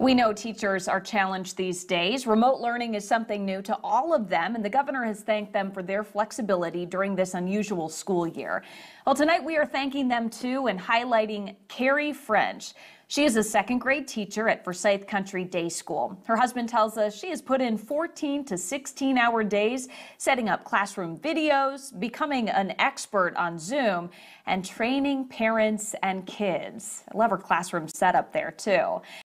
We know teachers are challenged these days. Remote learning is something new to all of them, and the governor has thanked them for their flexibility during this unusual school year. Well, tonight we are thanking them too and highlighting Carey French. She is a second grade teacher at Forsyth Country Day School. Her husband tells us she has put in 14 to 16 hour days setting up classroom videos, becoming an expert on Zoom, and training parents and kids. I love her classroom setup there too.